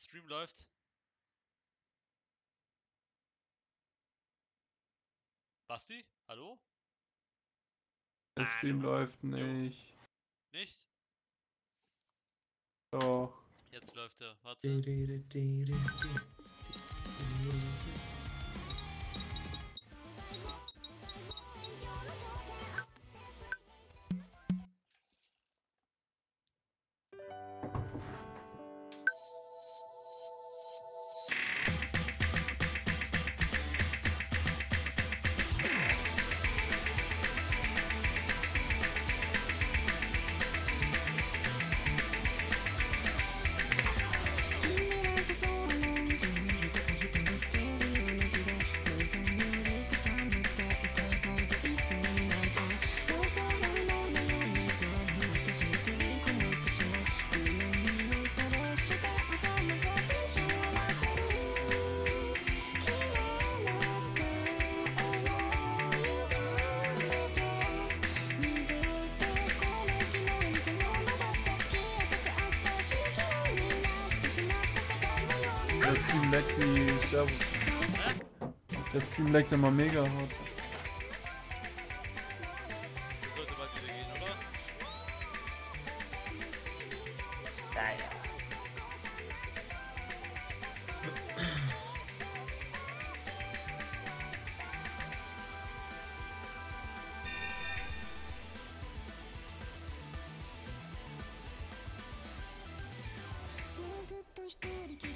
Stream läuft. Basti? Hallo? Der Stream läuft nicht. Nicht? Doch. Jetzt läuft er. Warte. Der Stream leckt wie Servus. Der Stream leckt immer mega hart. Das sollte bald wieder gehen, oder? Das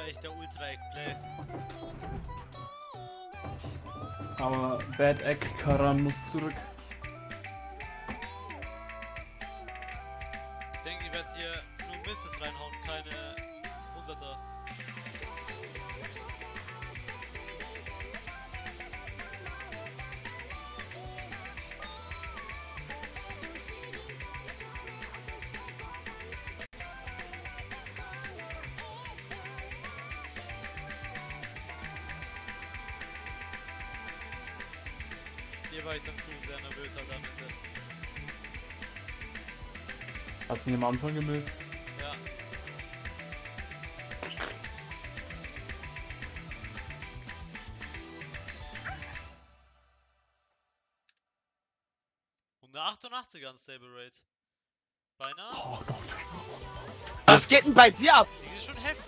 war echt der Ultra-Egg-Play. Aber Bad Egg Karan muss zurück. Ich denke, ich werde hier nur Misses reinhauen, keine Hunderter. War ich dann zu sehr nervös halt am Ende. Hast du ihn am Anfang gelöst? Ja. Und eine 88er an Stable Rate. Beinahe. Oh Gott. Was geht denn bei dir ab? Die ist schon heftig.